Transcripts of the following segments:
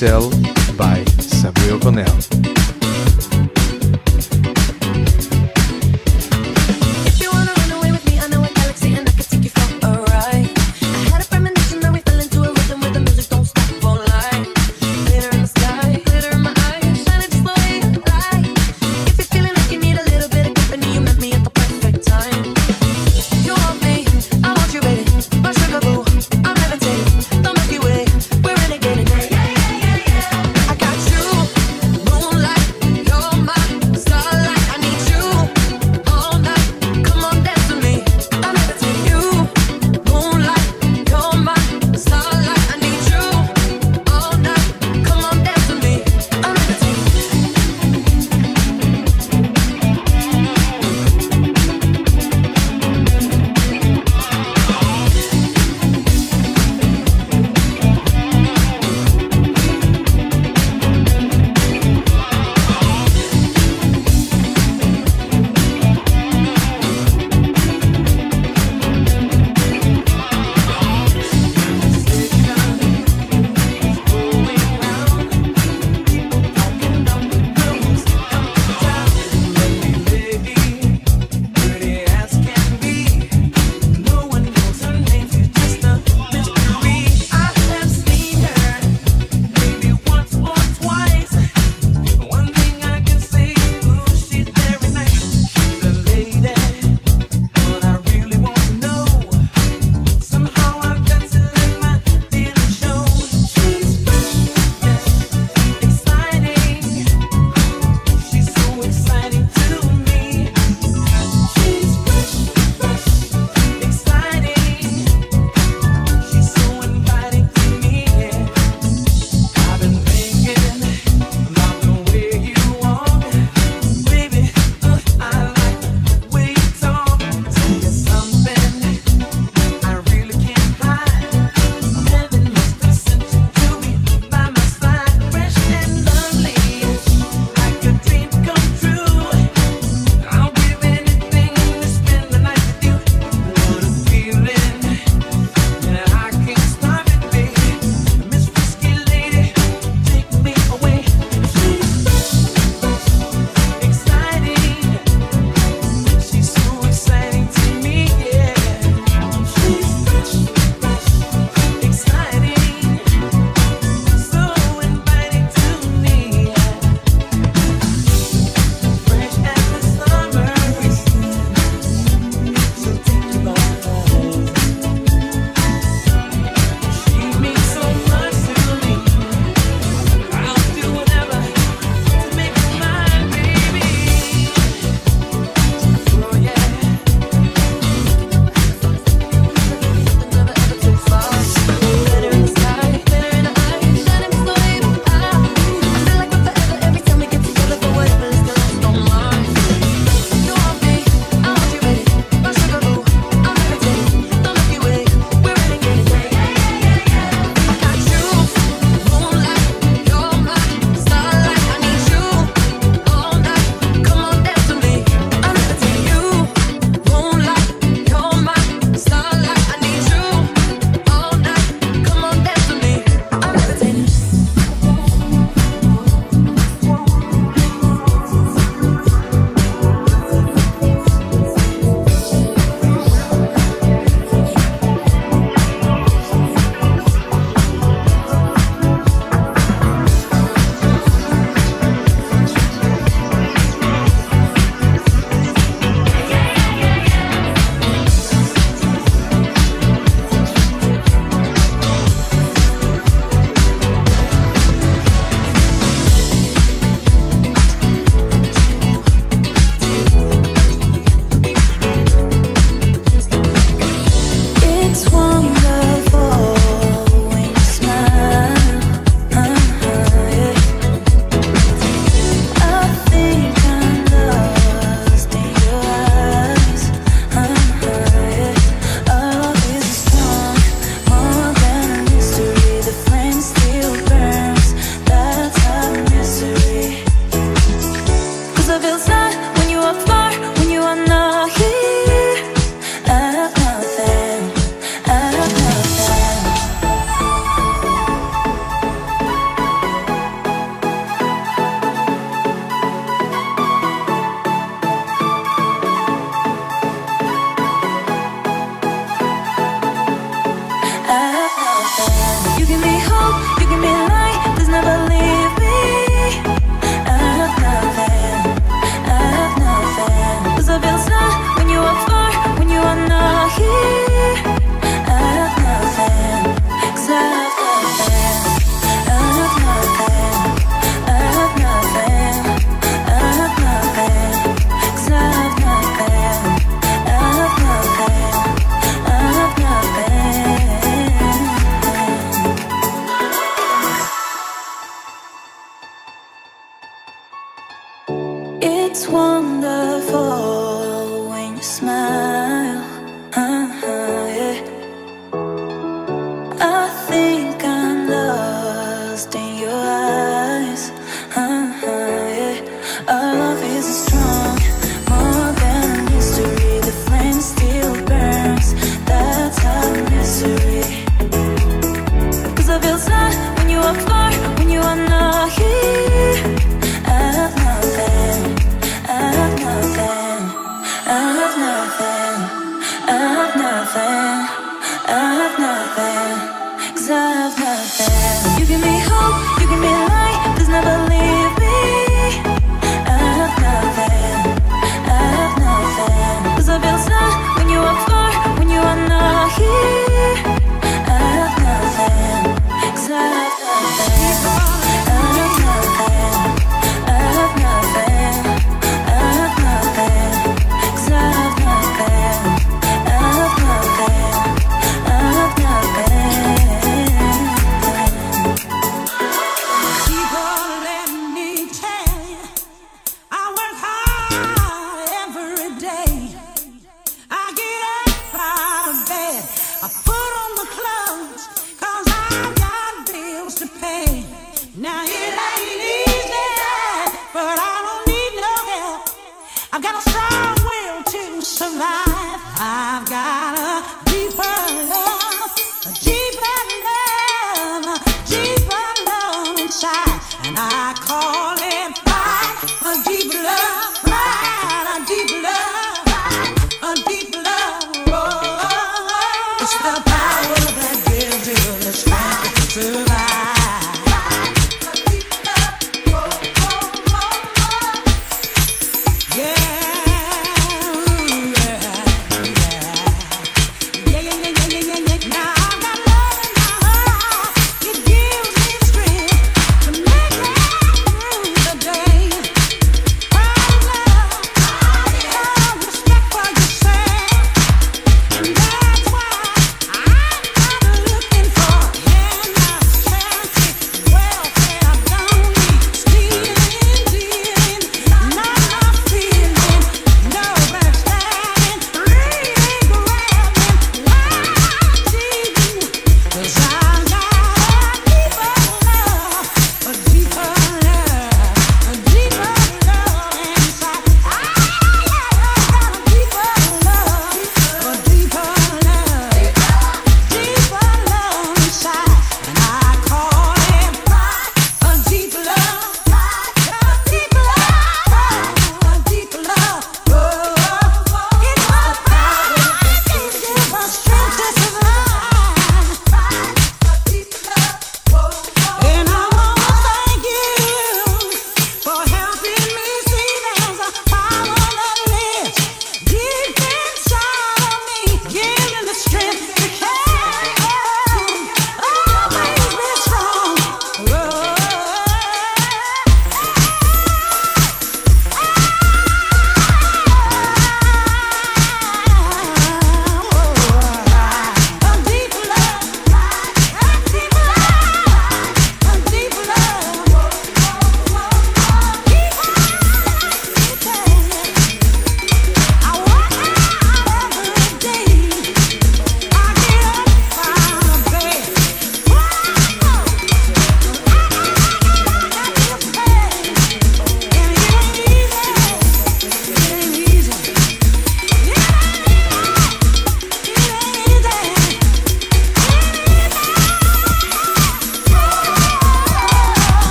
Deep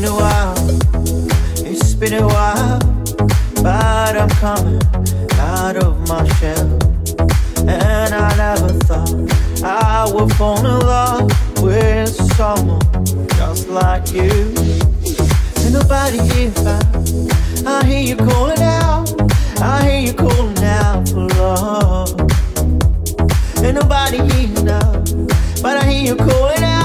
been a while, it's been a while, but I'm coming out of my shell. And I never thought I would fall in love with someone just like you. Ain't nobody here, but I hear you calling out, I hear you calling out for love. Ain't nobody here now, but I hear you calling out.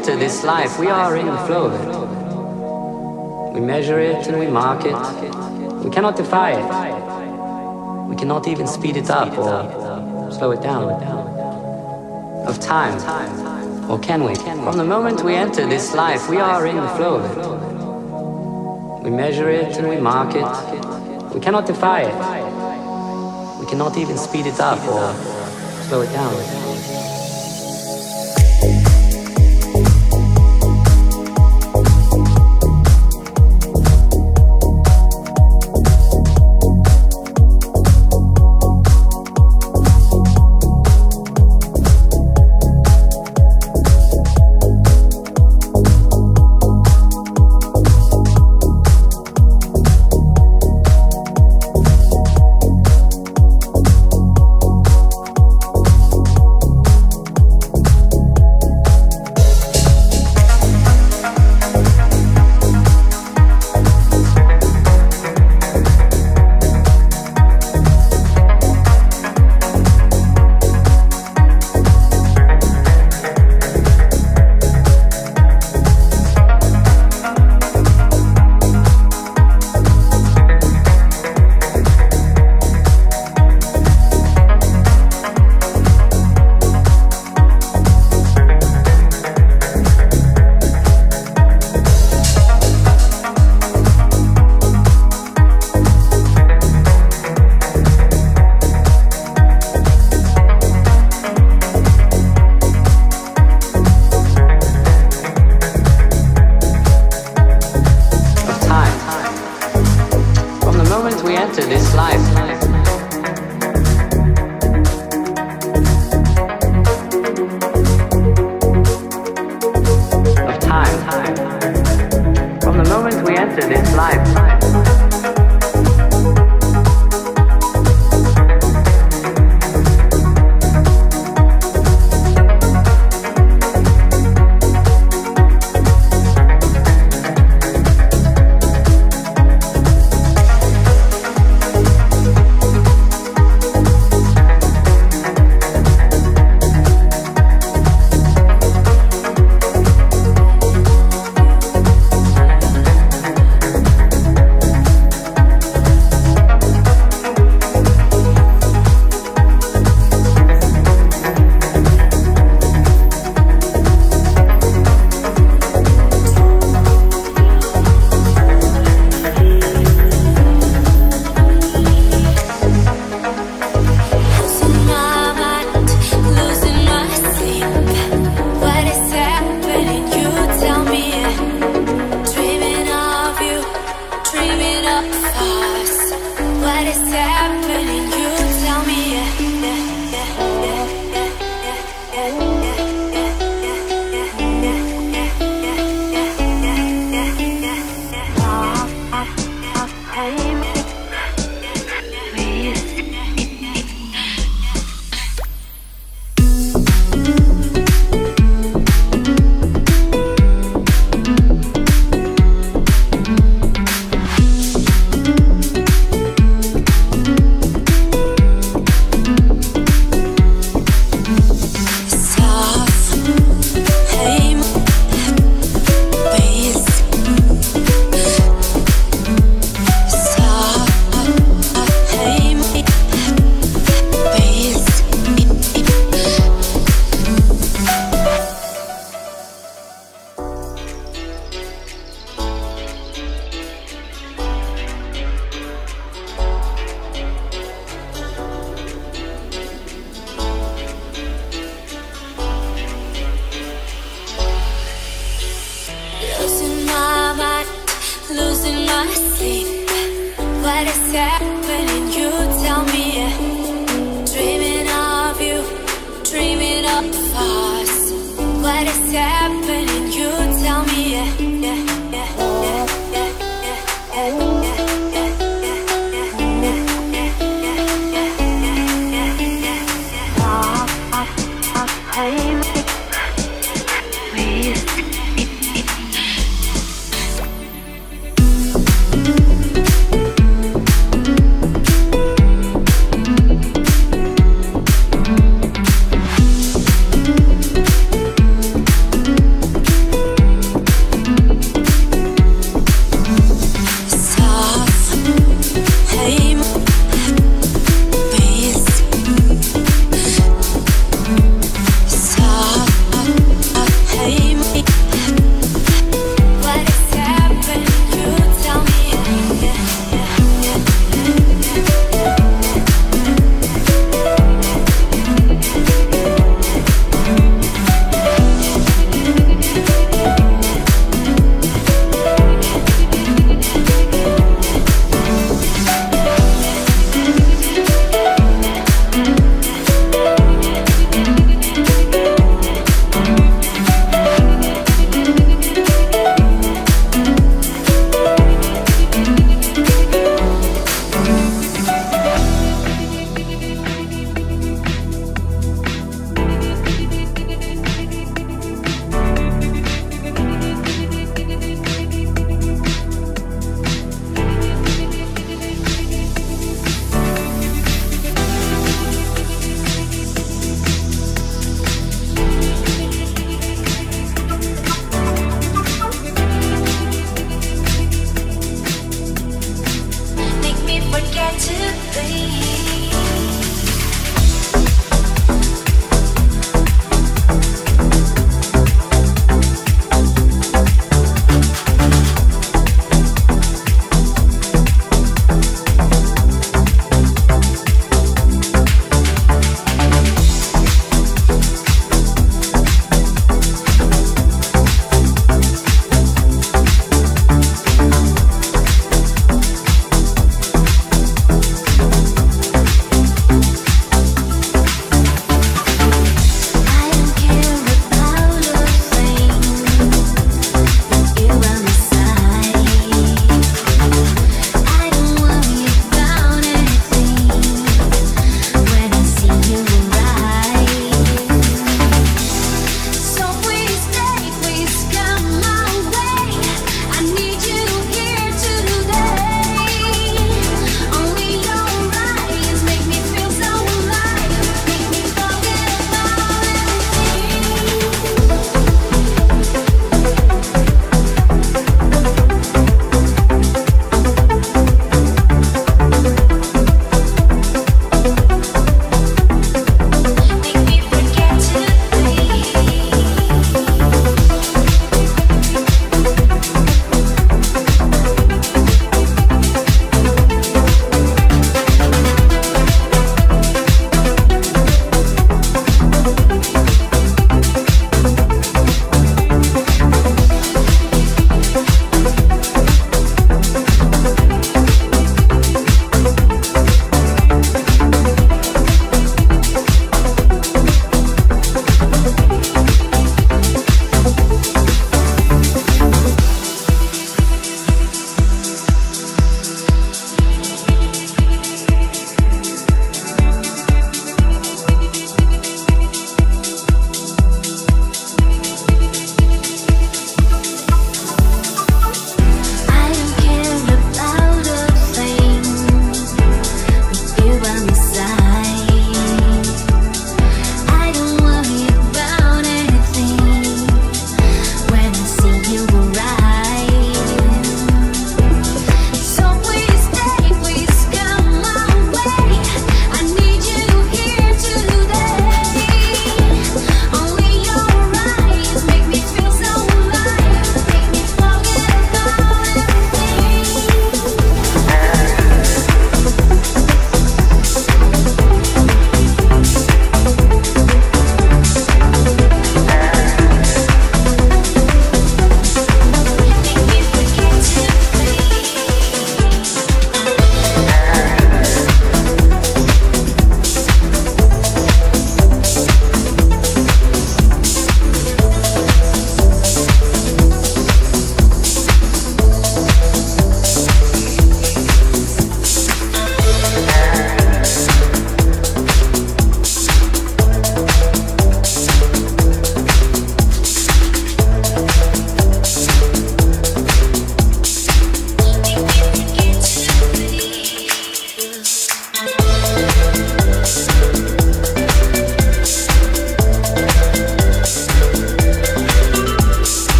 Enter this life, we are in the flow of it. We measure it and we mark it. We cannot defy it. We cannot even speed it up or slow it down. Of time. Or can we? From the moment we enter this life, we are in the flow of it. We measure it and we mark it. We cannot defy it. We cannot even speed it up or slow it down.